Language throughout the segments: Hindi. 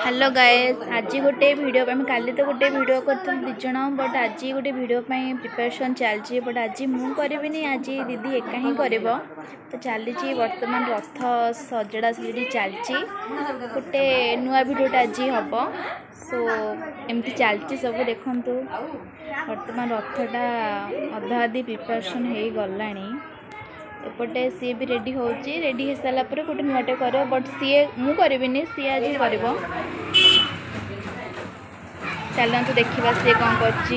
ହ୍ୟାଲୋ ଗାଏସ୍ ଆଜି ଗୋଟେ ଭିଡ଼ିଓ ପାଇଁ କାଲି ତ ଗୋଟେ ଭିଡ଼ିଓ କରିଥିଲି ଦୁଇ ଜଣ ବଟ୍ ଆଜି ଗୋଟେ ଭିଡ଼ିଓ ପାଇଁ ପ୍ରିପାରେସନ୍ ଚାଲିଛି ବଟ୍ ଆଜି ମୁଁ କରିବିନି ଆଜି ଦିଦି ଏକା ହିଁ କରିବ ତ ଚାଲିଛି ବର୍ତ୍ତମାନ ରଥ ସଜଡ଼ା ସଜଡ଼ି ଚାଲିଛି ଗୋଟେ ନୂଆ ଭିଡ଼ିଓଟା ଆଜି ହେବ ସୋ ଏମିତି ଚାଲିଛି ସବୁ ଦେଖନ୍ତୁ ବର୍ତ୍ତମାନ ରଥଟା ଅଧା ଅଧି ପ୍ରିପାରେସନ୍ ହୋଇଗଲାଣି एपटे सी भी रेडी होडी सारापुर गोटे नुआटे कर बट सी मुझे सी आज कर चल तो देखा सी कौन कर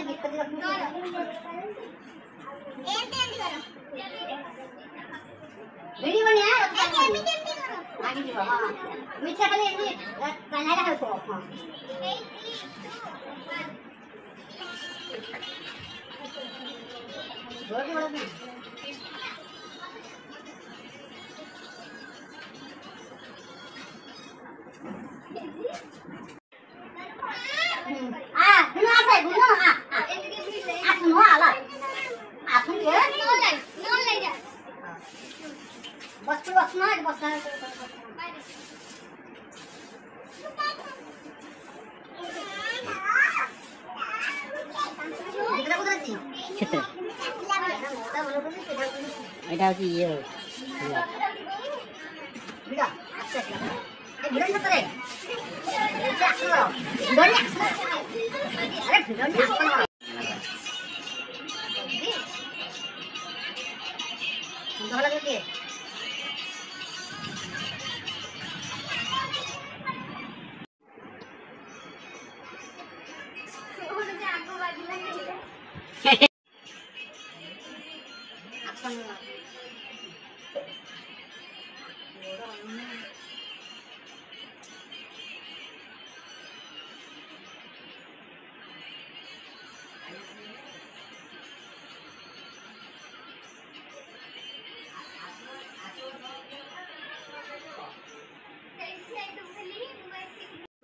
वीडियो बनाया आगे की बाबा मिर्चा पहले ये बनाया था उसको हां रोटी वाला भी Thank you. आला आतून घे बस तू बसणार बसणार এটা হচ্ছে ইয়ে বিড়া আচ্ছা বিড়া ভিতরে আরে ভিড়া 好了，兄弟。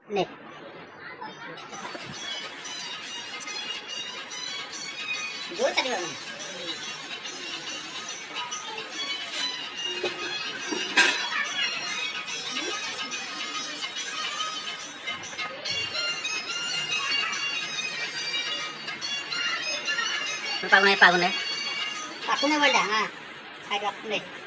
này dối cả đường পাগুনে পাগুনে পাগুনে বললাম হ্যাঁ সাইড রাখুন